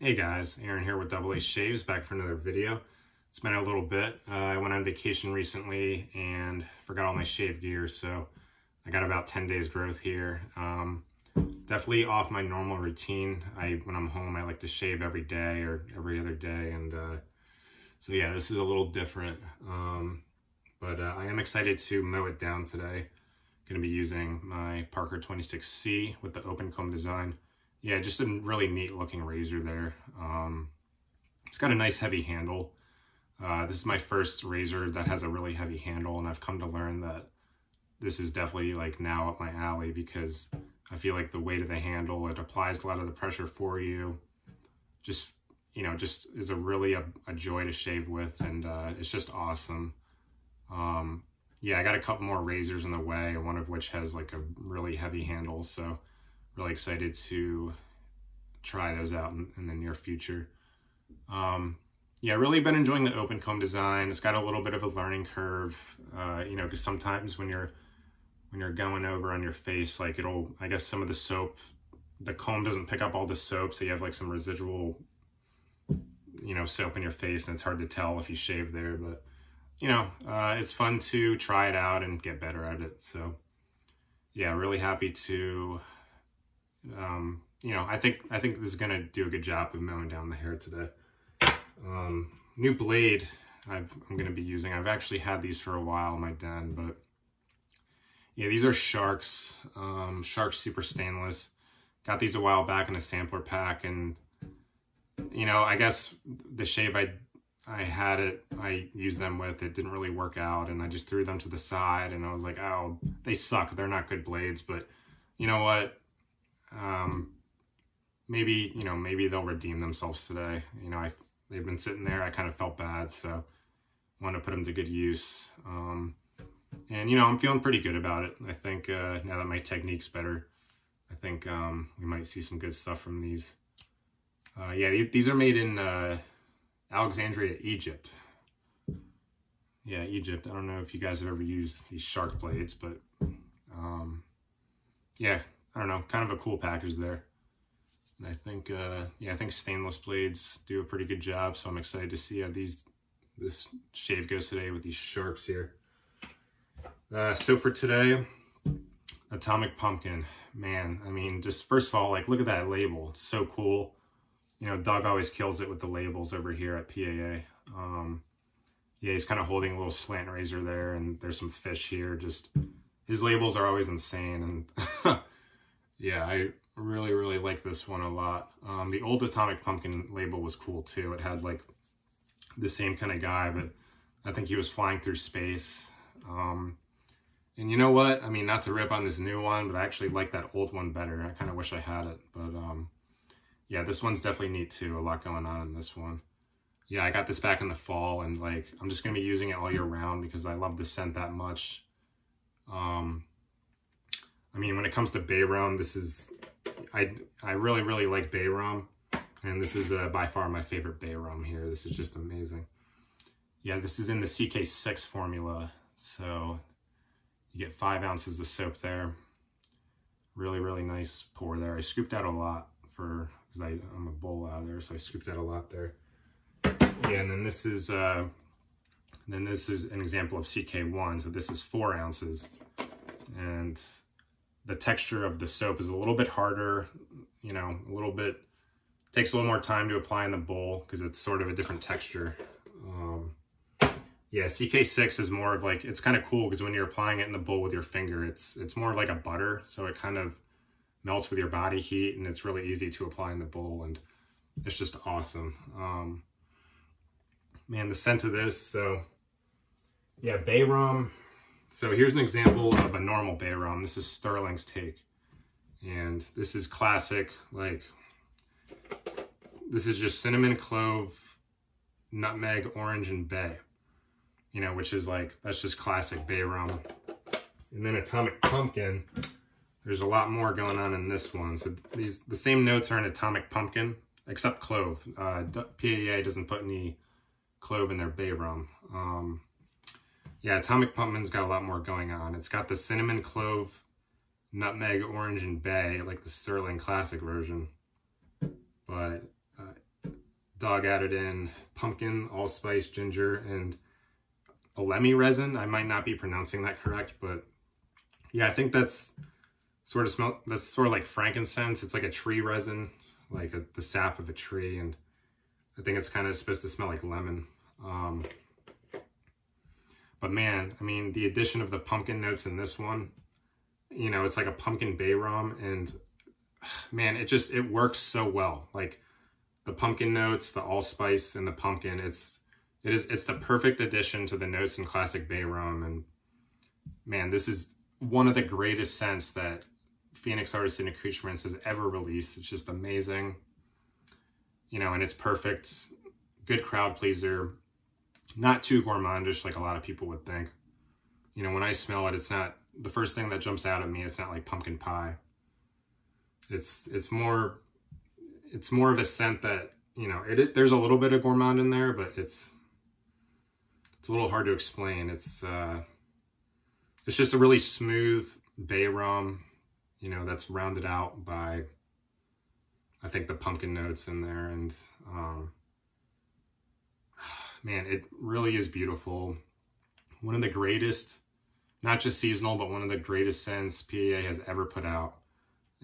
Hey guys, Aaron here with Double A Shaves, back for another video. It's been a little bit. Uh, I went on vacation recently and forgot all my shave gear, so I got about 10 days growth here. Um, definitely off my normal routine. I When I'm home, I like to shave every day or every other day, and uh, so yeah, this is a little different. Um, but uh, I am excited to mow it down today. Going to be using my Parker 26C with the open comb design yeah, just a really neat looking razor there. Um, it's got a nice heavy handle. Uh, this is my first razor that has a really heavy handle and I've come to learn that this is definitely like now up my alley because I feel like the weight of the handle, it applies a lot of the pressure for you. Just, you know, just is a really a, a joy to shave with and uh, it's just awesome. Um, yeah, I got a couple more razors in the way, one of which has like a really heavy handle. So really excited to try those out in, in the near future. Um, yeah, really been enjoying the open comb design. It's got a little bit of a learning curve, uh, you know, because sometimes when you're when you're going over on your face, like it'll, I guess some of the soap, the comb doesn't pick up all the soap, so you have like some residual, you know, soap in your face, and it's hard to tell if you shave there, but you know, uh, it's fun to try it out and get better at it. So yeah, really happy to um, you know, I think I think this is gonna do a good job of mowing down the hair today. Um, new blade i am gonna be using. I've actually had these for a while in my den, but yeah, these are Sharks, um, Sharks Super Stainless. Got these a while back in a sampler pack, and you know, I guess the shave I I had it, I used them with, it didn't really work out, and I just threw them to the side, and I was like, oh, they suck. They're not good blades, but you know what? Um, maybe, you know, maybe they'll redeem themselves today. You know, I, they've been sitting there. I kind of felt bad, so want to put them to good use. Um, and, you know, I'm feeling pretty good about it. I think uh, now that my technique's better, I think um, we might see some good stuff from these. Uh, yeah, these, these, are made in uh, Alexandria, Egypt. Yeah, Egypt. I don't know if you guys have ever used these shark blades, but um, yeah, I don't know, kind of a cool package there. And I think, uh, yeah, I think stainless blades do a pretty good job. So I'm excited to see how these this shave goes today with these sharks here. Uh, so for today, Atomic Pumpkin, man, I mean, just first of all, like, look at that label. It's so cool. You know, Doug always kills it with the labels over here at PAA. Um, yeah, he's kind of holding a little slant razor there, and there's some fish here. Just, his labels are always insane, and Yeah, I really, really like this one a lot. Um, the old Atomic Pumpkin label was cool too. It had like the same kind of guy, but I think he was flying through space. Um, and you know what? I mean, not to rip on this new one, but I actually like that old one better. I kind of wish I had it, but um, yeah, this one's definitely neat too. A lot going on in this one. Yeah, I got this back in the fall and like, I'm just going to be using it all year round because I love the scent that much. Um, I mean, when it comes to bay rum, this is, I, I really, really like bay rum. And this is uh, by far my favorite bay rum here. This is just amazing. Yeah, this is in the CK6 formula. So you get five ounces of soap there. Really, really nice pour there. I scooped out a lot for, because I'm a bowl out there, so I scooped out a lot there. Yeah, and then this is, uh, then this is an example of CK1. So this is four ounces. And the texture of the soap is a little bit harder, you know, a little bit, takes a little more time to apply in the bowl because it's sort of a different texture. Um, yeah, CK6 is more of like, it's kind of cool because when you're applying it in the bowl with your finger, it's it's more like a butter. So it kind of melts with your body heat and it's really easy to apply in the bowl and it's just awesome. Um, man, the scent of this, so yeah, bay rum, so here's an example of a normal bay rum. This is Sterling's take. And this is classic, like, this is just cinnamon, clove, nutmeg, orange, and bay. You know, which is like, that's just classic bay rum. And then Atomic Pumpkin, there's a lot more going on in this one. So these, the same notes are in Atomic Pumpkin, except clove. Uh, PAA doesn't put any clove in their bay rum. Um, yeah, Atomic Pumpkin's got a lot more going on. It's got the cinnamon, clove, nutmeg, orange, and bay, like the Sterling Classic version. But uh, Doug added in pumpkin, allspice, ginger, and elemi resin. I might not be pronouncing that correct, but yeah, I think that's sort of smell, that's sort of like frankincense. It's like a tree resin, like a, the sap of a tree. And I think it's kind of supposed to smell like lemon. Um, but man, I mean, the addition of the pumpkin notes in this one, you know, it's like a pumpkin bay rum and man, it just, it works so well. Like the pumpkin notes, the allspice and the pumpkin, it's, it is, it's the perfect addition to the notes in classic bay rum. And man, this is one of the greatest scents that Phoenix Artisan Accoutrements has ever released. It's just amazing. You know, and it's perfect. Good crowd pleaser. Not too gourmandish like a lot of people would think. You know, when I smell it, it's not the first thing that jumps out at me. It's not like pumpkin pie. It's it's more it's more of a scent that you know it, it there's a little bit of gourmand in there, but it's it's a little hard to explain. It's uh, it's just a really smooth bay rum, you know, that's rounded out by, I think, the pumpkin notes in there. And, um, man, it really is beautiful. One of the greatest, not just seasonal, but one of the greatest scents PAA has ever put out.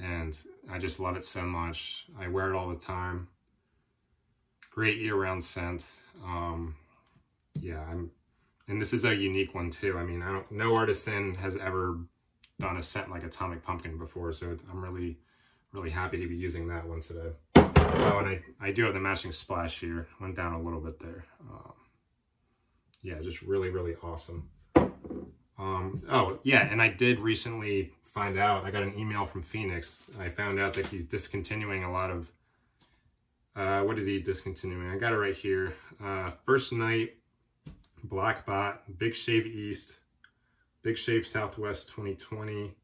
And I just love it so much. I wear it all the time. Great year-round scent. Um, yeah, I'm and this is a unique one too. I mean, I don't, no artisan has ever done a scent like Atomic Pumpkin before, so I'm really, really happy to be using that one today. Oh, and I, I do have the matching splash here. Went down a little bit there. Um, yeah, just really, really awesome. Um, oh, yeah, and I did recently find out, I got an email from Phoenix. I found out that he's discontinuing a lot of, uh, what is he discontinuing? I got it right here. Uh, First Night Black Bot, Big Shave East, Big Shave Southwest 2020,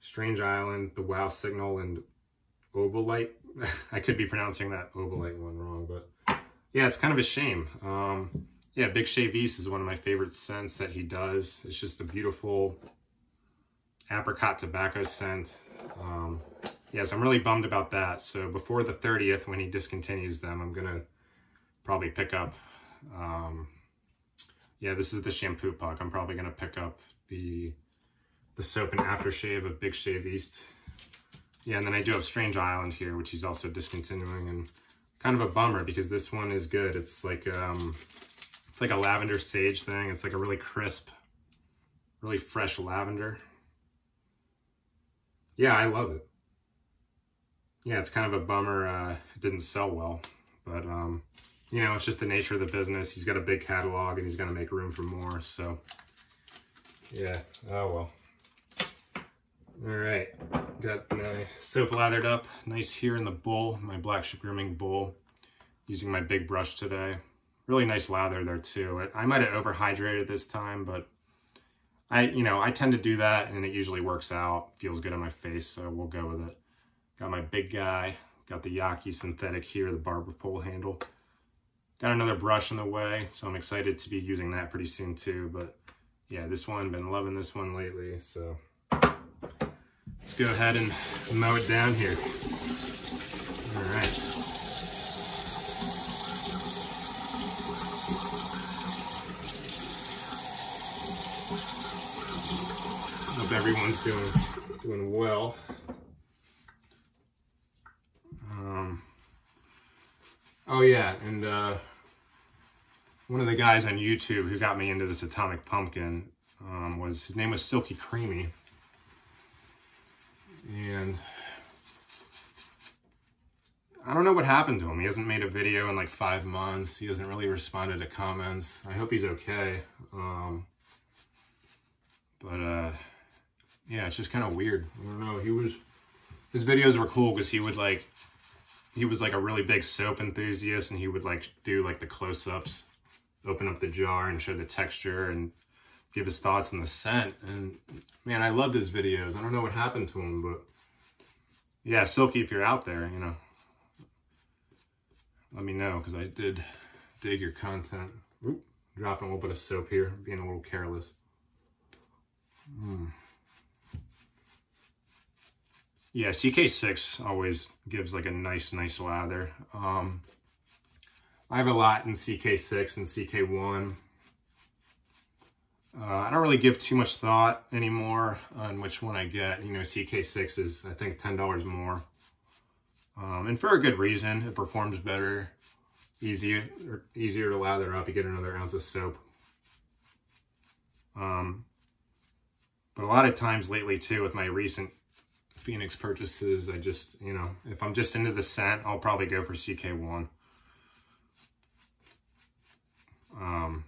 Strange Island, The Wow Signal, and Obolite. I could be pronouncing that Obolite one wrong, but yeah, it's kind of a shame. Um, yeah, Big Shave East is one of my favorite scents that he does. It's just a beautiful apricot tobacco scent. Um, yes, I'm really bummed about that. So before the 30th, when he discontinues them, I'm going to probably pick up um, yeah, this is the shampoo puck. I'm probably going to pick up the the soap and aftershave of Big Shave East. Yeah, and then I do have Strange Island here, which he's also discontinuing, and kind of a bummer because this one is good. It's like um, it's like a lavender sage thing. It's like a really crisp, really fresh lavender. Yeah, I love it. Yeah, it's kind of a bummer uh, it didn't sell well, but um, you know, it's just the nature of the business. He's got a big catalog and he's to make room for more. So, yeah. Oh, well. All right. Got my soap lathered up nice here in the bowl, my black ship grooming bowl. Using my big brush today. Really nice lather there too. I might have overhydrated this time, but I, you know, I tend to do that and it usually works out. Feels good on my face, so we'll go with it. Got my big guy. Got the Yaqi synthetic here, the barber pole handle. Got another brush in the way, so I'm excited to be using that pretty soon too. But yeah, this one, been loving this one lately. So let's go ahead and mow it down here. All right. Hope everyone's doing doing well. Um, oh yeah, and uh, one of the guys on YouTube who got me into this Atomic Pumpkin um, was, his name was Silky Creamy. And I don't know what happened to him. He hasn't made a video in like five months. He hasn't really responded to comments. I hope he's okay. Um, but uh, yeah, it's just kind of weird. I don't know. He was, his videos were cool because he would like, he was like a really big soap enthusiast and he would like do like the close-ups open up the jar and show the texture and give his thoughts on the scent. And man, I loved his videos. I don't know what happened to him, but yeah, Silky, if you're out there, you know, let me know because I did dig your content. Oop, dropping a little bit of soap here, being a little careless. Mm. Yeah, CK6 always gives like a nice, nice lather. Um, I have a lot in CK6 and CK1. Uh, I don't really give too much thought anymore on which one I get. You know, CK6 is, I think, $10 more. Um, and for a good reason. It performs better, easier, easier to lather up. You get another ounce of soap. Um, but a lot of times lately, too, with my recent Phoenix purchases, I just, you know, if I'm just into the scent, I'll probably go for CK1. Um,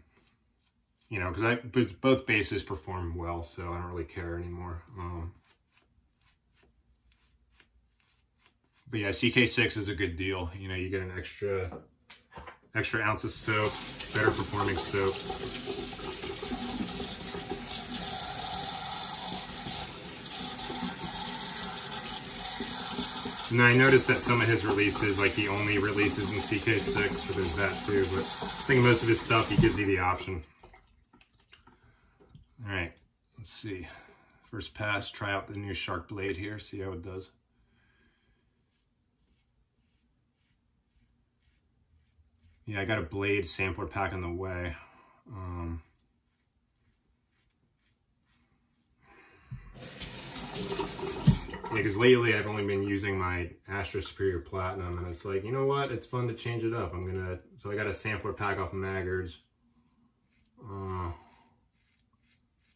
you know, because I both bases perform well, so I don't really care anymore. Um, but yeah, CK6 is a good deal. You know, you get an extra extra ounce of soap, better performing soap. And I noticed that some of his releases, like he only releases in CK6, so there's that too. But I think most of his stuff, he gives you the option. All right, let's see. First pass, try out the new Shark Blade here, see how it does. Yeah, I got a blade sampler pack on the way. Um, Yeah, because lately I've only been using my Astra Superior Platinum, and it's like, you know what? It's fun to change it up. I'm gonna, so I got a sampler pack off Maggard's. Uh,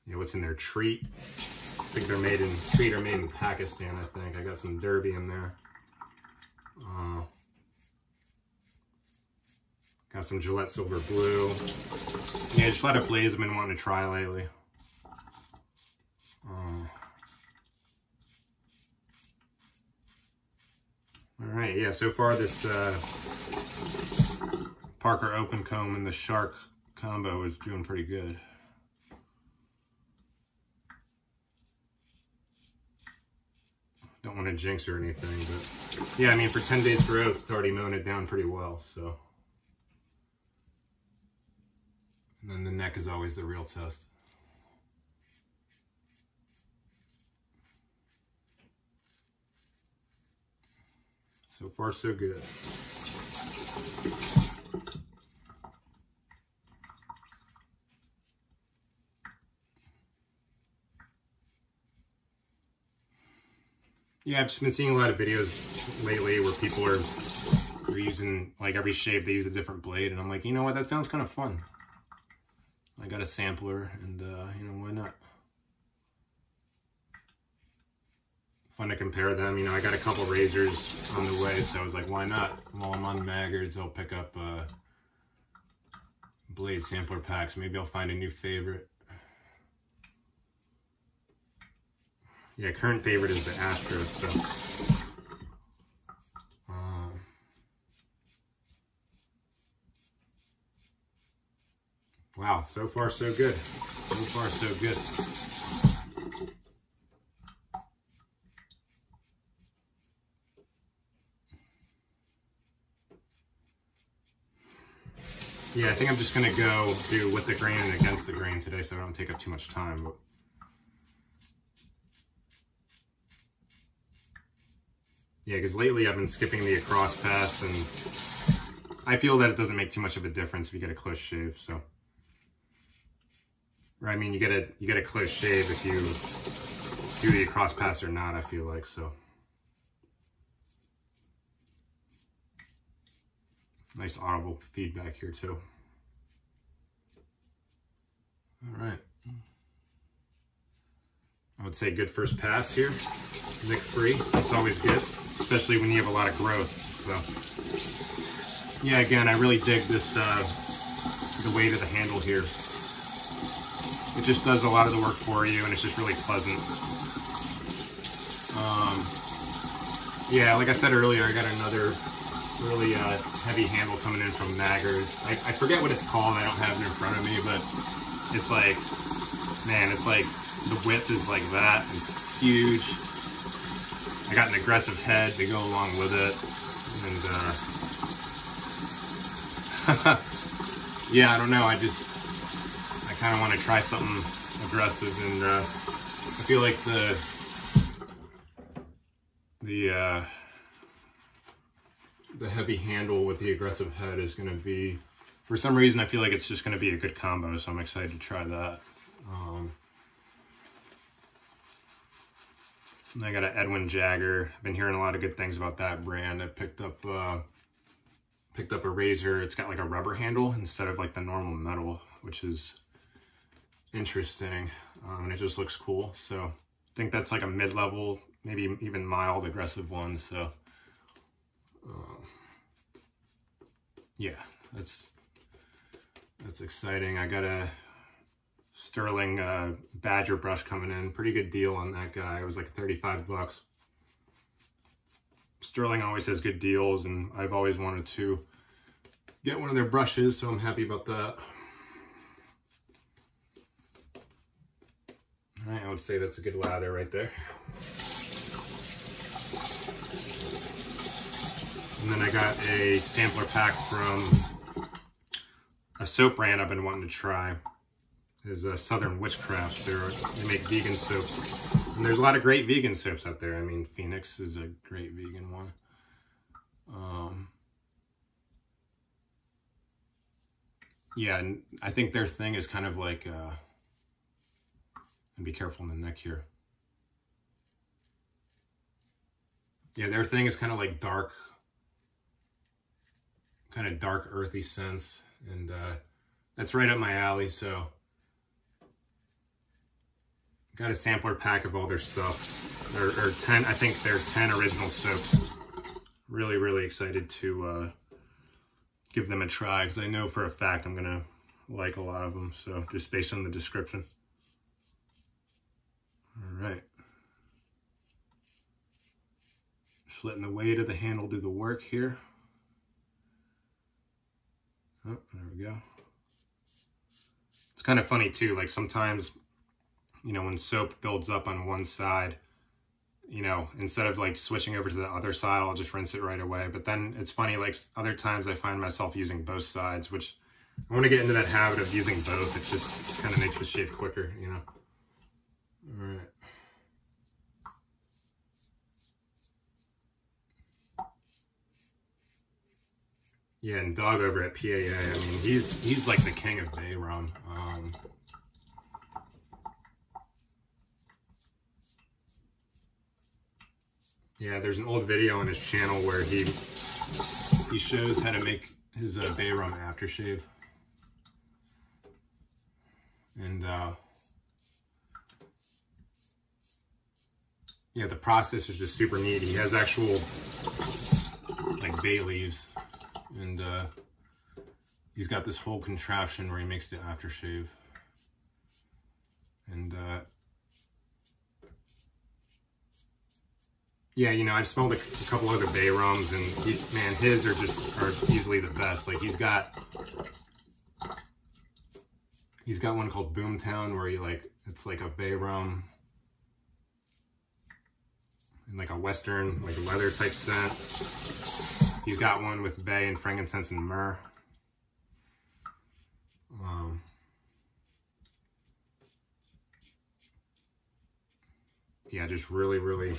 yeah, what's in there? Treet. I think they're made in, Treet are made in Pakistan, I think. I got some Derby in there. Uh, got some Gillette Silver Blue. Yeah, just a lot of blades I've been wanting to try lately. Uh, All right, yeah, so far this uh, Parker Open Comb and the Shark combo is doing pretty good. Don't want to jinx or anything, but yeah, I mean, for 10 days growth, it's already mowing it down pretty well, so. And then the neck is always the real test. So far, so good. Yeah, I've just been seeing a lot of videos lately where people are, are using, like every shave, they use a different blade. And I'm like, you know what, that sounds kind of fun. I got a sampler and, uh, you know, why not? fun to compare them. You know, I got a couple razors on the way, so I was like, why not? While I'm on Maggard's, I'll pick up uh, blade sampler packs. Maybe I'll find a new favorite. Yeah, current favorite is the Astra, so. Um, wow, so far so good. So far so good. Yeah, I think I'm just gonna go do with the grain and against the grain today so I don't take up too much time. Yeah, because lately I've been skipping the across pass and I feel that it doesn't make too much of a difference if you get a close shave, so. Or I mean, you get a, you get a close shave if you do the across pass or not, I feel like, so. Nice audible feedback here too. All right. I would say good first pass here. Nick free, It's always good, especially when you have a lot of growth. So yeah, again, I really dig this, uh, the weight of the handle here. It just does a lot of the work for you and it's just really pleasant. Um, yeah, like I said earlier, I got another really uh, heavy handle coming in from Maggard's. I, I forget what it's called. I don't have it in front of me, but it's like, man, it's like the width is like that. It's huge. I got an aggressive head to go along with it. And uh, yeah, I don't know. I just, I kind of want to try something aggressive. And uh, I feel like the, the, uh, the heavy handle with the aggressive head is going to be, for some reason, I feel like it's just going to be a good combo, so I'm excited to try that. Um, I got an Edwin Jagger. I've been hearing a lot of good things about that brand. I picked up uh, picked up a razor. It's got like a rubber handle instead of like the normal metal, which is interesting. Um, and it just looks cool. So I think that's like a mid-level, maybe even mild aggressive one. So um, yeah, that's that's exciting. I got a Sterling uh, Badger brush coming in. Pretty good deal on that guy. It was like 35 bucks. Sterling always has good deals, and I've always wanted to get one of their brushes, so I'm happy about that. I would say that's a good lather right there. And then I got a sampler pack from a soap brand I've been wanting to try is uh, Southern Witchcraft. They're, they make vegan soaps. And there's a lot of great vegan soaps out there. I mean, Phoenix is a great vegan one. Um, yeah, and I think their thing is kind of like, uh, and be careful in the neck here. Yeah, their thing is kind of like dark, kind of dark earthy scents. And uh, that's right up my alley, so got a sampler pack of all their stuff. Or, or 10, I think they're 10 original soaps. Really, really excited to uh, give them a try because I know for a fact I'm going to like a lot of them. So just based on the description. All right. Just letting the weight of the handle do the work here. Oh, there we go. It's kind of funny too, like sometimes you know, when soap builds up on one side, you know, instead of like switching over to the other side, I'll just rinse it right away. But then it's funny, like other times I find myself using both sides, which I want to get into that habit of using both. It just kind of makes the shave quicker, you know. All right. Yeah, and Doug over at PAA, I mean, he's he's like the king of bay rum. Um, Yeah, there's an old video on his channel where he he shows how to make his uh, bay rum aftershave. And uh, yeah, the process is just super neat. He has actual like bay leaves and uh, he's got this whole contraption where he makes the aftershave. And uh, Yeah, you know, I've smelled a, a couple other bay rums, and he, man, his are just are easily the best. Like he's got, he's got one called Boomtown where he like it's like a bay rum and like a western, like leather type scent. He's got one with bay and frankincense and myrrh. Um, yeah, just really, really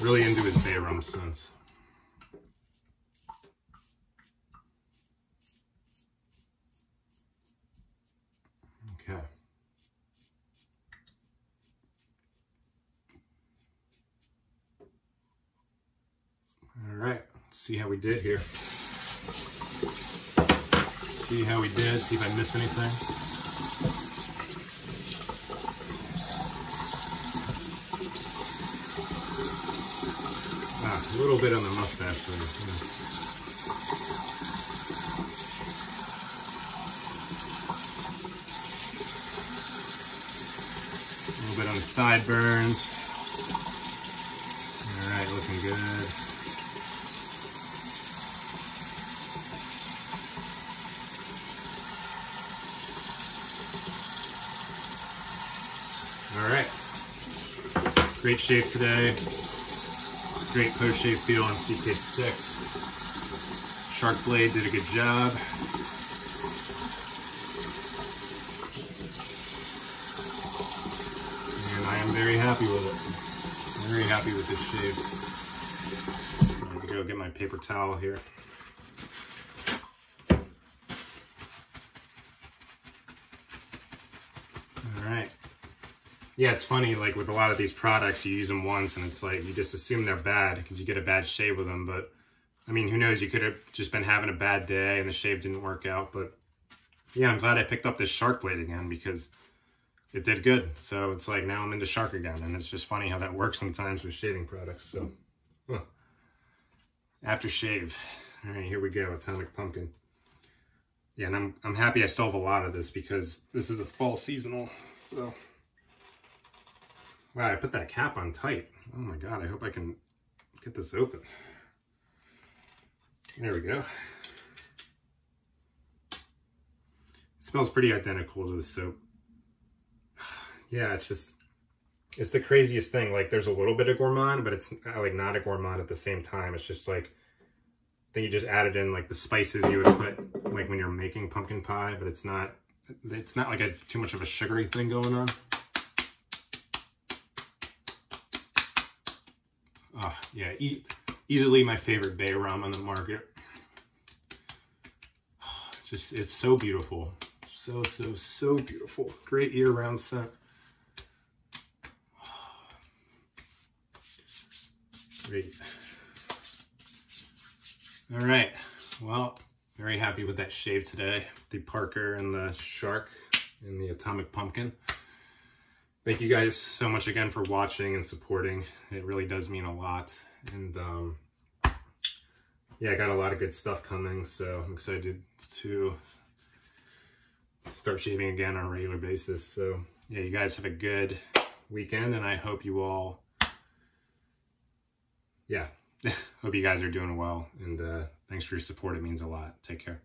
really into his bay rum since. Okay. All right, let's see how we did here. See how we did, see if I missed anything. A little bit on the mustache there. Yeah. A little bit on the sideburns. All right, looking good. All right. Great shape today. Great shave feel on CK6. Shark Blade did a good job. And I am very happy with it. Very happy with this shave. go get my paper towel here. All right. Yeah, it's funny, like with a lot of these products, you use them once and it's like, you just assume they're bad because you get a bad shave with them. But I mean, who knows? You could have just been having a bad day and the shave didn't work out. But yeah, I'm glad I picked up this shark blade again because it did good. So it's like now I'm into shark again. And it's just funny how that works sometimes with shaving products. So huh. after shave. All right, here we go. Atomic Pumpkin. Yeah, and I'm, I'm happy I still have a lot of this because this is a fall seasonal. So, wow, I put that cap on tight. Oh my God, I hope I can get this open. There we go. It smells pretty identical to the soap. Yeah, it's just, it's the craziest thing. Like there's a little bit of gourmand, but it's uh, like not a gourmand at the same time. It's just like, then you just added in like the spices you would put like when you're making pumpkin pie, but it's not, it's not like a too much of a sugary thing going on. Oh, yeah, e easily my favorite bay rum on the market. It's just, it's so beautiful. So, so, so beautiful. Great year-round scent. Great. All right, well, very happy with that shave today. The Parker and the Shark and the Atomic Pumpkin. Thank you guys so much again for watching and supporting. It really does mean a lot. And um, yeah, I got a lot of good stuff coming, so I'm excited to start shaving again on a regular basis. So yeah, you guys have a good weekend, and I hope you all, yeah, hope you guys are doing well. And uh, thanks for your support. It means a lot. Take care.